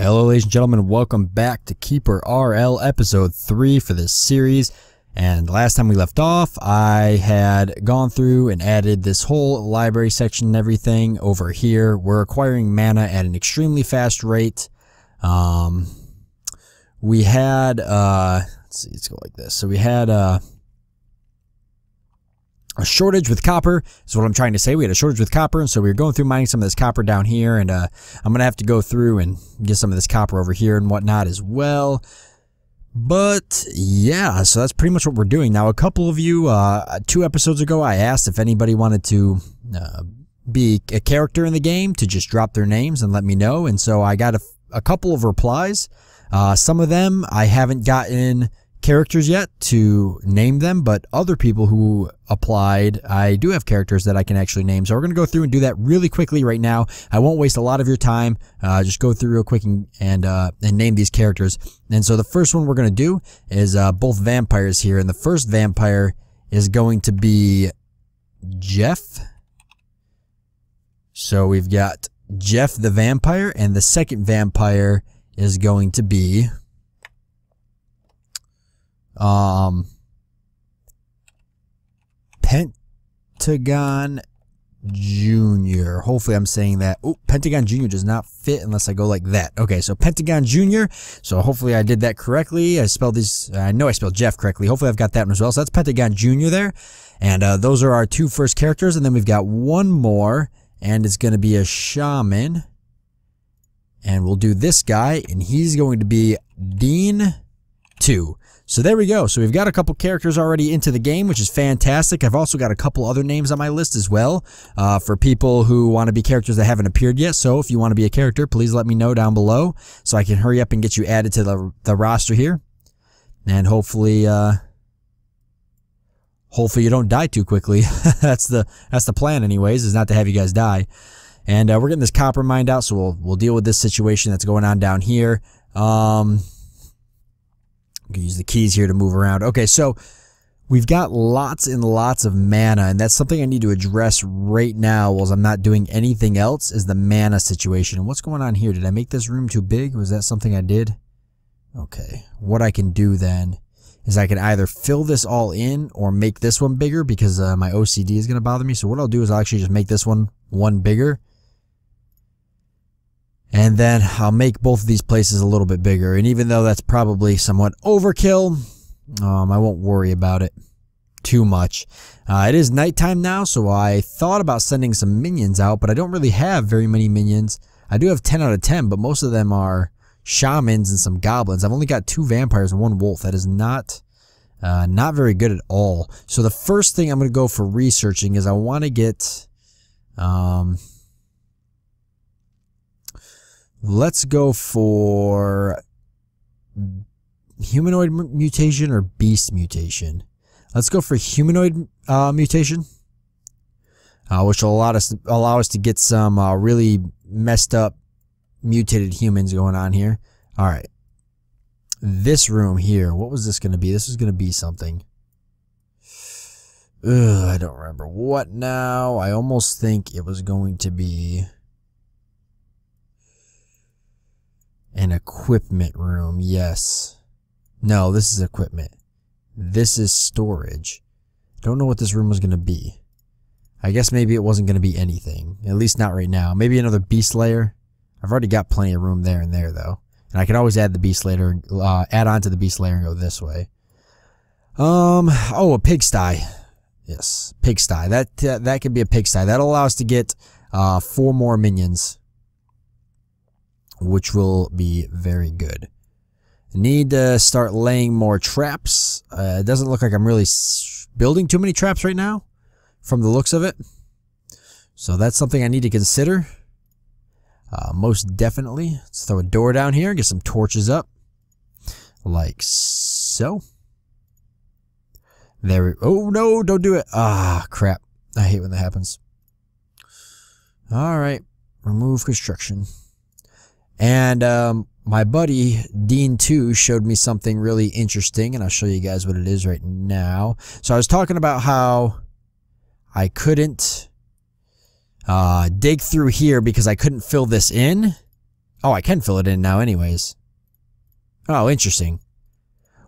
Hello, ladies and gentlemen. Welcome back to Keeper RL episode 3 for this series. And last time we left off, I had gone through and added this whole library section and everything over here. We're acquiring mana at an extremely fast rate. Um, we had, uh, let's see, let's go like this. So we had, uh, a shortage with copper is what I'm trying to say. We had a shortage with copper, and so we were going through mining some of this copper down here, and uh, I'm going to have to go through and get some of this copper over here and whatnot as well. But yeah, so that's pretty much what we're doing. Now, a couple of you, uh, two episodes ago, I asked if anybody wanted to uh, be a character in the game to just drop their names and let me know, and so I got a, a couple of replies. Uh, some of them I haven't gotten characters yet to name them, but other people who applied, I do have characters that I can actually name. So we're going to go through and do that really quickly right now. I won't waste a lot of your time. Uh, just go through real quick and and, uh, and name these characters. And so the first one we're going to do is uh, both vampires here. And the first vampire is going to be Jeff. So we've got Jeff the vampire, and the second vampire is going to be um, Pentagon Junior. Hopefully, I'm saying that. Oh, Pentagon Junior does not fit unless I go like that. Okay, so Pentagon Junior. So hopefully, I did that correctly. I spelled these. I know I spelled Jeff correctly. Hopefully, I've got that one as well. So that's Pentagon Junior there, and uh, those are our two first characters. And then we've got one more, and it's going to be a shaman. And we'll do this guy, and he's going to be Dean Two. So there we go. So we've got a couple characters already into the game, which is fantastic. I've also got a couple other names on my list as well uh, for people who want to be characters that haven't appeared yet. So if you want to be a character, please let me know down below so I can hurry up and get you added to the, the roster here. And hopefully, uh, hopefully you don't die too quickly. that's the that's the plan anyways, is not to have you guys die. And uh, we're getting this copper mined out, so we'll, we'll deal with this situation that's going on down here. Um, use the keys here to move around. Okay, so we've got lots and lots of mana, and that's something I need to address right now while I'm not doing anything else is the mana situation. And what's going on here? Did I make this room too big? Was that something I did? Okay, what I can do then is I can either fill this all in or make this one bigger because uh, my OCD is going to bother me. So what I'll do is I'll actually just make this one one bigger and then I'll make both of these places a little bit bigger. And even though that's probably somewhat overkill, um, I won't worry about it too much. Uh, it is nighttime now, so I thought about sending some minions out, but I don't really have very many minions. I do have 10 out of 10, but most of them are shamans and some goblins. I've only got two vampires and one wolf. That is not uh, not very good at all. So the first thing I'm going to go for researching is I want to get... Um, Let's go for humanoid mutation or beast mutation. Let's go for humanoid uh, mutation, uh, which will allow us allow us to get some uh, really messed up mutated humans going on here. All right, this room here. What was this going to be? This was going to be something. Ugh, I don't remember what now. I almost think it was going to be. An equipment room, yes. No, this is equipment. This is storage. Don't know what this room was going to be. I guess maybe it wasn't going to be anything. At least not right now. Maybe another beast layer. I've already got plenty of room there and there, though. And I can always add the beast layer, uh, add on to the beast layer and go this way. Um, oh, a pigsty. Yes, pigsty. That, uh, that could be a pigsty. That'll allow us to get, uh, four more minions which will be very good. Need to start laying more traps. Uh, it doesn't look like I'm really building too many traps right now from the looks of it. So that's something I need to consider. Uh, most definitely. Let's throw a door down here, and get some torches up. Like so. There we Oh, no, don't do it. Ah, crap. I hate when that happens. All right. Remove construction. And um, my buddy Dean 2 showed me something really interesting, and I'll show you guys what it is right now. So I was talking about how I couldn't uh, dig through here because I couldn't fill this in Oh, I can fill it in now anyways. Oh, interesting.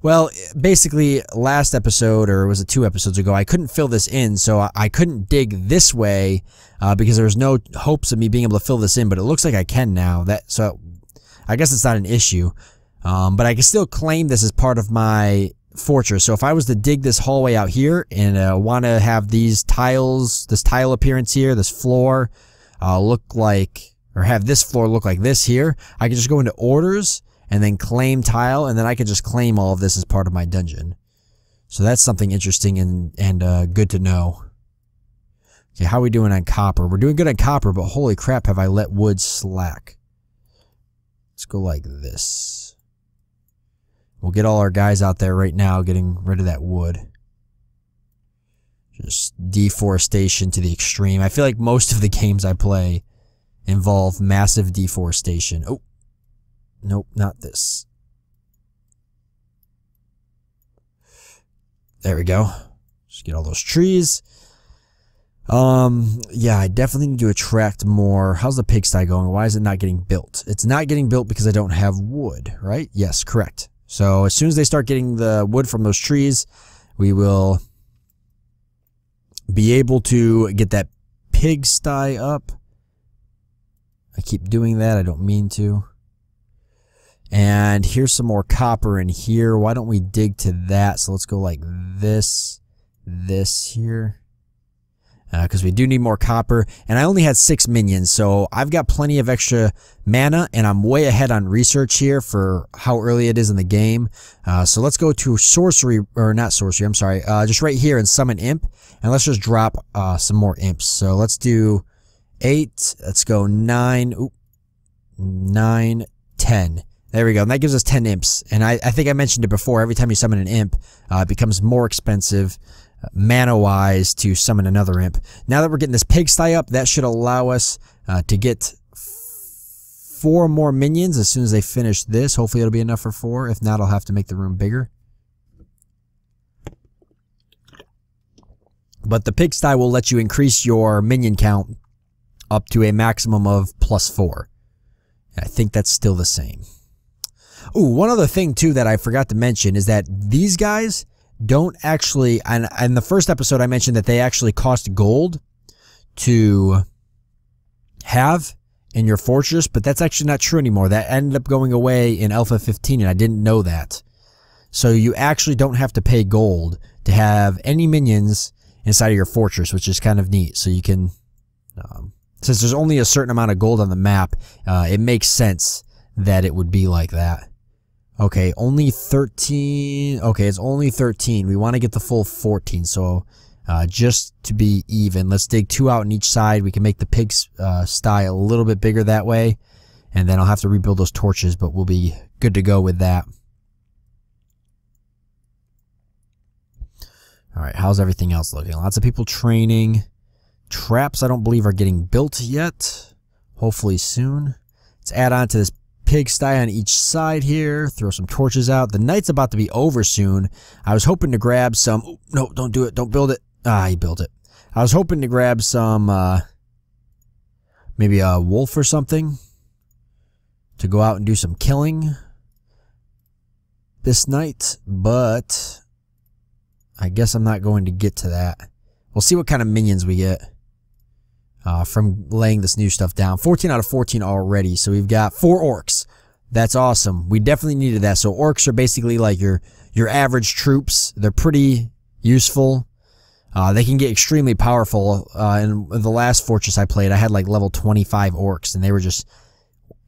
Well, basically, last episode, or was it two episodes ago, I couldn't fill this in, so I couldn't dig this way uh, because there was no hopes of me being able to fill this in, but it looks like I can now. That So I guess it's not an issue. Um, but I can still claim this as part of my fortress. So if I was to dig this hallway out here and uh, want to have these tiles, this tile appearance here, this floor, uh, look like, or have this floor look like this here, I can just go into orders and then claim tile, and then I can just claim all of this as part of my dungeon. So that's something interesting and, and uh, good to know. Okay, how are we doing on copper? We're doing good on copper, but holy crap, have I let wood slack. Let's go like this. We'll get all our guys out there right now getting rid of that wood. Just deforestation to the extreme. I feel like most of the games I play involve massive deforestation. Oh, nope, not this. There we go. Just get all those trees. Um, yeah, I definitely need to attract more. How's the pigsty going? Why is it not getting built? It's not getting built because I don't have wood, right? Yes, correct. So as soon as they start getting the wood from those trees, we will be able to get that pigsty up. I keep doing that. I don't mean to. And here's some more copper in here. Why don't we dig to that? So let's go like this, this here because uh, we do need more copper. And I only had six minions, so I've got plenty of extra mana, and I'm way ahead on research here for how early it is in the game. Uh, so let's go to sorcery, or not sorcery, I'm sorry, uh, just right here and summon imp, and let's just drop uh, some more imps. So let's do eight, let's go nine, oop, nine, ten. There we go. And that gives us 10 imps. And I, I think I mentioned it before. Every time you summon an imp, uh, it becomes more expensive mana-wise to summon another imp. Now that we're getting this pigsty up, that should allow us uh, to get four more minions as soon as they finish this. Hopefully it'll be enough for four. If not, I'll have to make the room bigger. But the pigsty will let you increase your minion count up to a maximum of plus four. I think that's still the same. Ooh, one other thing too that I forgot to mention is that these guys don't actually, and in the first episode I mentioned that they actually cost gold to have in your fortress, but that's actually not true anymore. That ended up going away in Alpha 15, and I didn't know that. So you actually don't have to pay gold to have any minions inside of your fortress, which is kind of neat. So you can, um, since there's only a certain amount of gold on the map, uh, it makes sense that it would be like that. Okay, only 13. Okay, it's only 13. We want to get the full 14. So uh, just to be even, let's dig two out on each side. We can make the pig's uh, sty a little bit bigger that way. And then I'll have to rebuild those torches, but we'll be good to go with that. All right, how's everything else looking? Lots of people training. Traps, I don't believe, are getting built yet. Hopefully soon. Let's add on to this pigsty on each side here. Throw some torches out. The night's about to be over soon. I was hoping to grab some... No, don't do it. Don't build it. Ah, he built it. I was hoping to grab some... Uh, maybe a wolf or something. To go out and do some killing. This night. But... I guess I'm not going to get to that. We'll see what kind of minions we get uh, from laying this new stuff down. 14 out of 14 already. So we've got four orcs. That's awesome. We definitely needed that. So orcs are basically like your your average troops. They're pretty useful. Uh, they can get extremely powerful. Uh, in the last fortress I played, I had like level 25 orcs, and they were just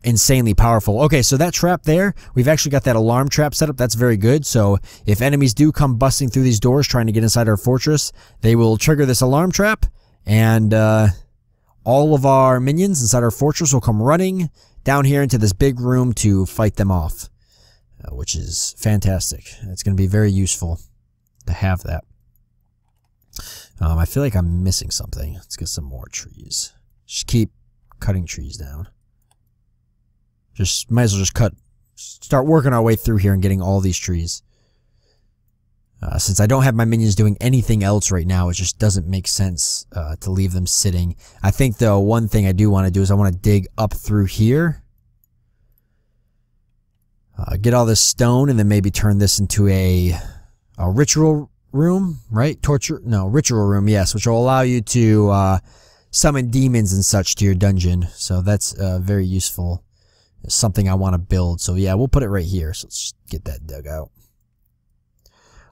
insanely powerful. Okay, so that trap there, we've actually got that alarm trap set up. That's very good. So if enemies do come busting through these doors trying to get inside our fortress, they will trigger this alarm trap, and uh, all of our minions inside our fortress will come running down here into this big room to fight them off, uh, which is fantastic. It's going to be very useful to have that. Um, I feel like I'm missing something. Let's get some more trees. Just keep cutting trees down. Just might as well just cut, start working our way through here and getting all these trees. Uh, since I don't have my minions doing anything else right now, it just doesn't make sense uh, to leave them sitting. I think, though, one thing I do want to do is I want to dig up through here. get all this stone and then maybe turn this into a, a ritual room, right? Torture, no, ritual room, yes, which will allow you to uh, summon demons and such to your dungeon. So that's uh, very useful. It's something I want to build. So yeah, we'll put it right here. So let's get that dug out.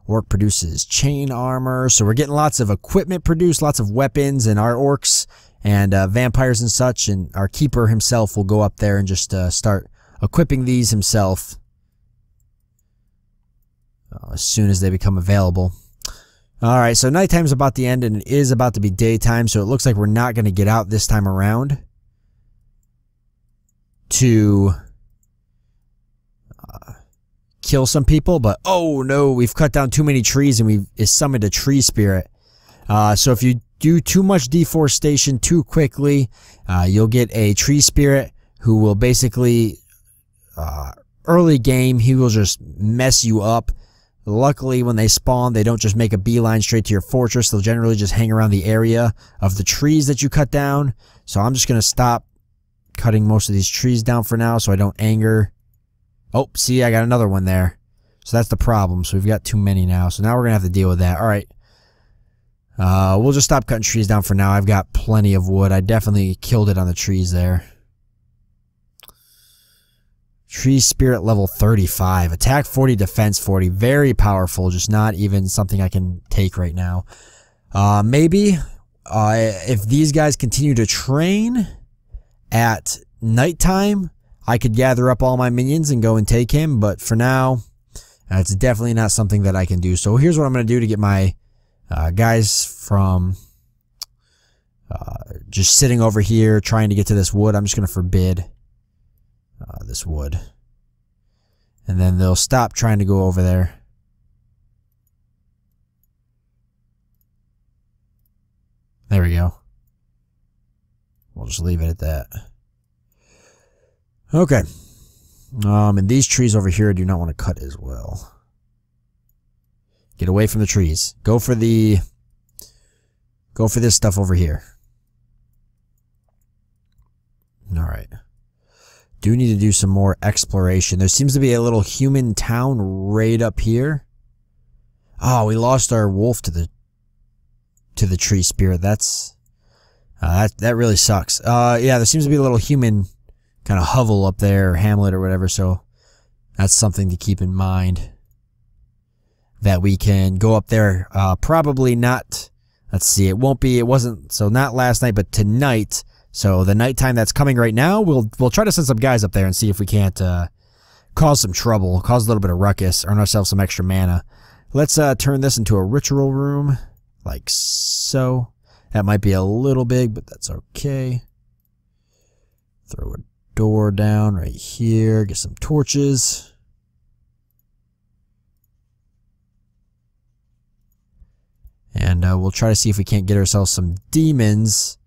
Orc produces chain armor. So we're getting lots of equipment produced, lots of weapons, and our orcs and uh, vampires and such. And our keeper himself will go up there and just uh, start equipping these himself uh, as soon as they become available. All right, so nighttime's about to end and it is about to be daytime, so it looks like we're not going to get out this time around to kill some people, but oh no, we've cut down too many trees and we've summoned a tree spirit. Uh, so if you do too much deforestation too quickly, uh, you'll get a tree spirit who will basically, uh, early game, he will just mess you up Luckily, when they spawn, they don't just make a beeline straight to your fortress. They'll generally just hang around the area of the trees that you cut down. So I'm just going to stop cutting most of these trees down for now so I don't anger. Oh, see, I got another one there. So that's the problem. So we've got too many now. So now we're going to have to deal with that. All right. Uh, we'll just stop cutting trees down for now. I've got plenty of wood. I definitely killed it on the trees there. Tree Spirit level 35. Attack 40, defense 40. Very powerful, just not even something I can take right now. Uh, maybe uh, if these guys continue to train at nighttime, I could gather up all my minions and go and take him. But for now, it's definitely not something that I can do. So here's what I'm going to do to get my uh, guys from uh, just sitting over here trying to get to this wood. I'm just going to forbid uh, this wood. And then they'll stop trying to go over there. There we go. We'll just leave it at that. Okay. Um, and these trees over here I do not want to cut as well. Get away from the trees. Go for the... Go for this stuff over here. Alright do need to do some more exploration. There seems to be a little human town right up here. Oh, we lost our wolf to the to the tree spirit. That's uh, that that really sucks. Uh, yeah, there seems to be a little human kind of hovel up there, or hamlet or whatever. So that's something to keep in mind. That we can go up there. Uh, probably not. Let's see. It won't be. It wasn't. So not last night, but tonight so the nighttime that's coming right now, we'll we'll try to send some guys up there and see if we can't uh, cause some trouble, cause a little bit of ruckus, earn ourselves some extra mana. Let's uh, turn this into a ritual room, like so. That might be a little big, but that's okay. Throw a door down right here, get some torches. And uh, we'll try to see if we can't get ourselves some demons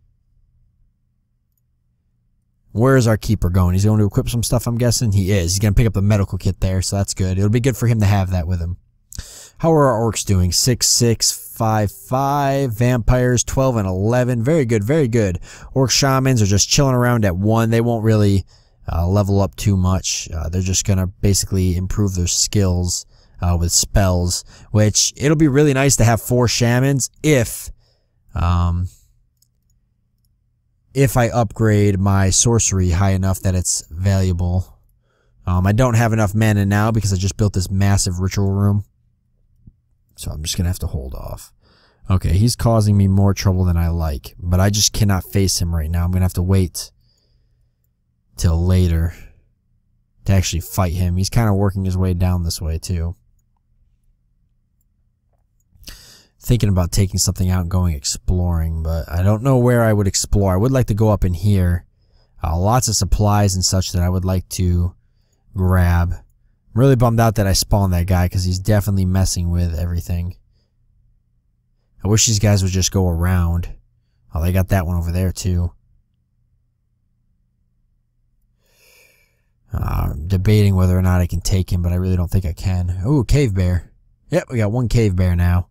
where is our keeper going? He's going to equip some stuff, I'm guessing? He is. He's going to pick up the medical kit there, so that's good. It'll be good for him to have that with him. How are our orcs doing? 6, 6, 5, 5. Vampires, 12 and 11. Very good, very good. Orc shamans are just chilling around at 1. They won't really uh, level up too much. Uh, they're just going to basically improve their skills uh, with spells, which it'll be really nice to have 4 shamans if... Um, if I upgrade my sorcery high enough that it's valuable. Um, I don't have enough mana now because I just built this massive ritual room. So I'm just going to have to hold off. Okay, he's causing me more trouble than I like, but I just cannot face him right now. I'm going to have to wait till later to actually fight him. He's kind of working his way down this way too. thinking about taking something out and going exploring, but I don't know where I would explore. I would like to go up in here. Uh, lots of supplies and such that I would like to grab. I'm really bummed out that I spawned that guy because he's definitely messing with everything. I wish these guys would just go around. Oh, they got that one over there too. Uh, I'm debating whether or not I can take him, but I really don't think I can. Ooh, cave bear. Yep, we got one cave bear now.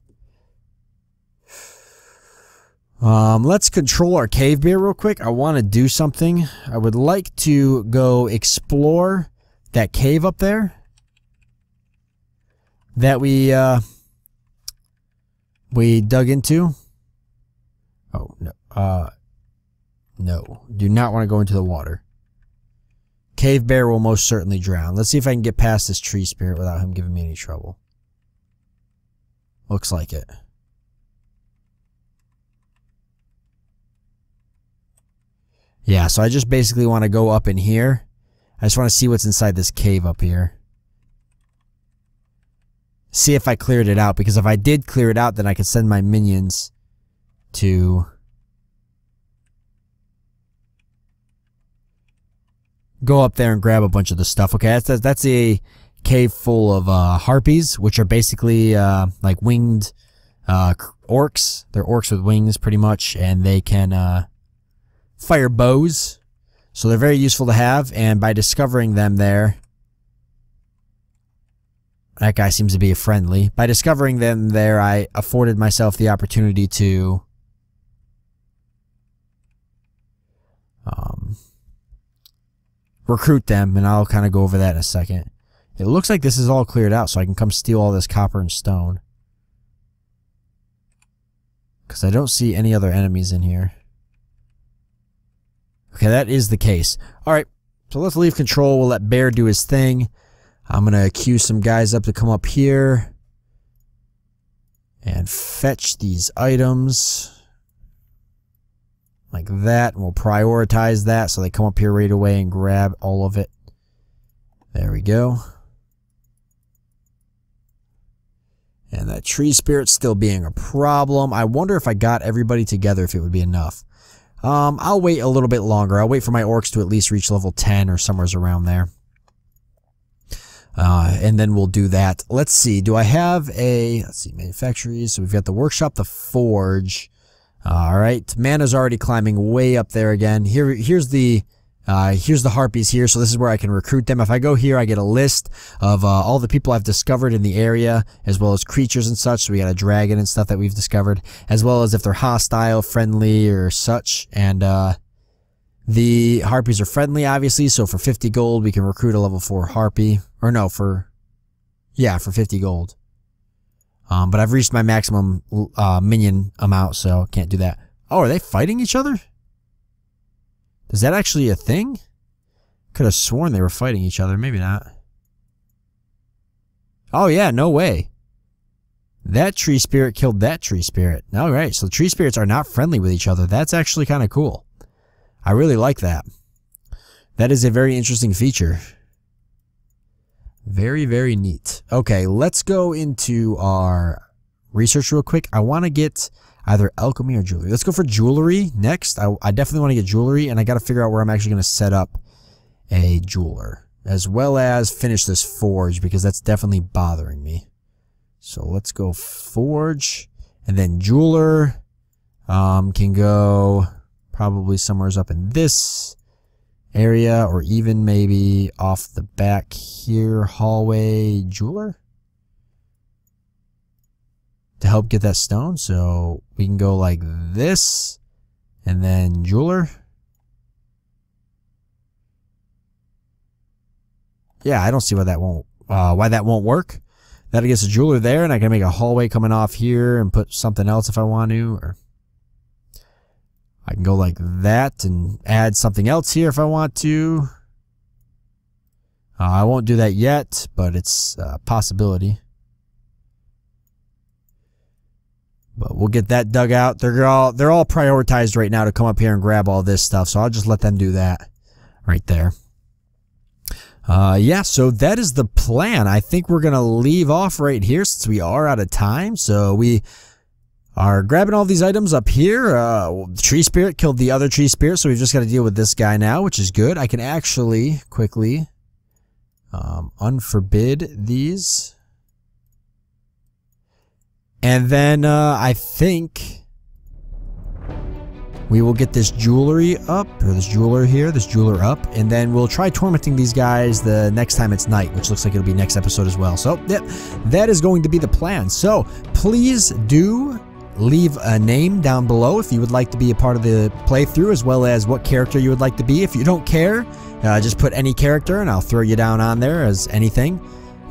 Um, let's control our cave bear real quick. I want to do something. I would like to go explore that cave up there. That we uh, we dug into. Oh no, uh, no, do not want to go into the water. Cave bear will most certainly drown. Let's see if I can get past this tree spirit without him giving me any trouble. Looks like it. Yeah, so I just basically want to go up in here. I just want to see what's inside this cave up here. See if I cleared it out, because if I did clear it out, then I could send my minions to... Go up there and grab a bunch of the stuff. Okay, that's, that's a cave full of uh, harpies, which are basically uh, like winged uh, orcs. They're orcs with wings, pretty much, and they can uh, fire bows. So they're very useful to have, and by discovering them there, that guy seems to be friendly. By discovering them there, I afforded myself the opportunity to um, recruit them, and I'll kind of go over that in a second. It looks like this is all cleared out, so I can come steal all this copper and stone. Because I don't see any other enemies in here. Okay, that is the case. Alright, so let's leave control. We'll let Bear do his thing. I'm going to queue some guys up to come up here and fetch these items like that. And we'll prioritize that so they come up here right away and grab all of it. There we go. And that tree spirit still being a problem. I wonder if I got everybody together if it would be enough. Um, I'll wait a little bit longer. I'll wait for my orcs to at least reach level 10 or somewhere's around there. Uh, and then we'll do that. Let's see. Do I have a, let's see, manufactories. So we've got the workshop, the forge. All right. Mana's already climbing way up there again. Here, here's the, uh, here's the harpies here, so this is where I can recruit them. If I go here, I get a list of uh, all the people I've discovered in the area, as well as creatures and such. So we got a dragon and stuff that we've discovered, as well as if they're hostile, friendly, or such. And uh, the harpies are friendly, obviously. So for 50 gold, we can recruit a level 4 harpy. Or no, for... Yeah, for 50 gold. Um, but I've reached my maximum uh, minion amount, so can't do that. Oh, are they fighting each other? Is that actually a thing? Could have sworn they were fighting each other. Maybe not. Oh, yeah, no way. That tree spirit killed that tree spirit. All right, so the tree spirits are not friendly with each other. That's actually kind of cool. I really like that. That is a very interesting feature. Very, very neat. Okay, let's go into our research real quick. I want to get either alchemy or jewelry. Let's go for jewelry next. I, I definitely want to get jewelry, and I got to figure out where I'm actually going to set up a jeweler, as well as finish this forge, because that's definitely bothering me. So let's go forge, and then jeweler um, can go probably somewhere's up in this area, or even maybe off the back here, hallway jeweler to help get that stone. So we can go like this and then jeweler. Yeah, I don't see why that won't uh, why that won't work. That gets a jeweler there, and I can make a hallway coming off here and put something else if I want to, or I can go like that and add something else here if I want to. Uh, I won't do that yet, but it's a possibility. But we'll get that dug out. They're all they're all prioritized right now to come up here and grab all this stuff. So I'll just let them do that right there. Uh, yeah, so that is the plan. I think we're going to leave off right here since we are out of time. So we are grabbing all these items up here. Uh, tree spirit killed the other tree spirit, so we've just got to deal with this guy now, which is good. I can actually quickly um, unforbid these. And then uh, I think we will get this jewelry up, or this jeweler here, this jeweler up, and then we'll try tormenting these guys the next time it's night, which looks like it'll be next episode as well. So, yep, that is going to be the plan. So, please do leave a name down below if you would like to be a part of the playthrough, as well as what character you would like to be. If you don't care, uh, just put any character, and I'll throw you down on there as anything.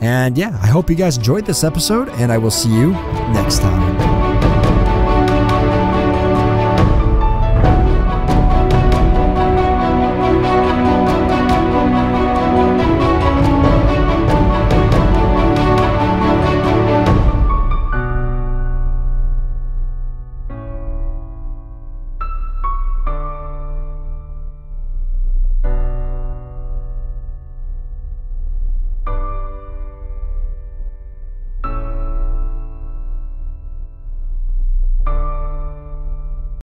And yeah, I hope you guys enjoyed this episode, and I will see you next time.